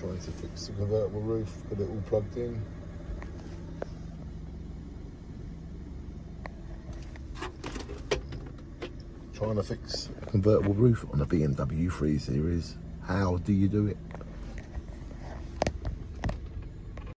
trying to fix the convertible roof, get it all plugged in. Trying to fix a convertible roof on a BMW 3 Series. How do you do it?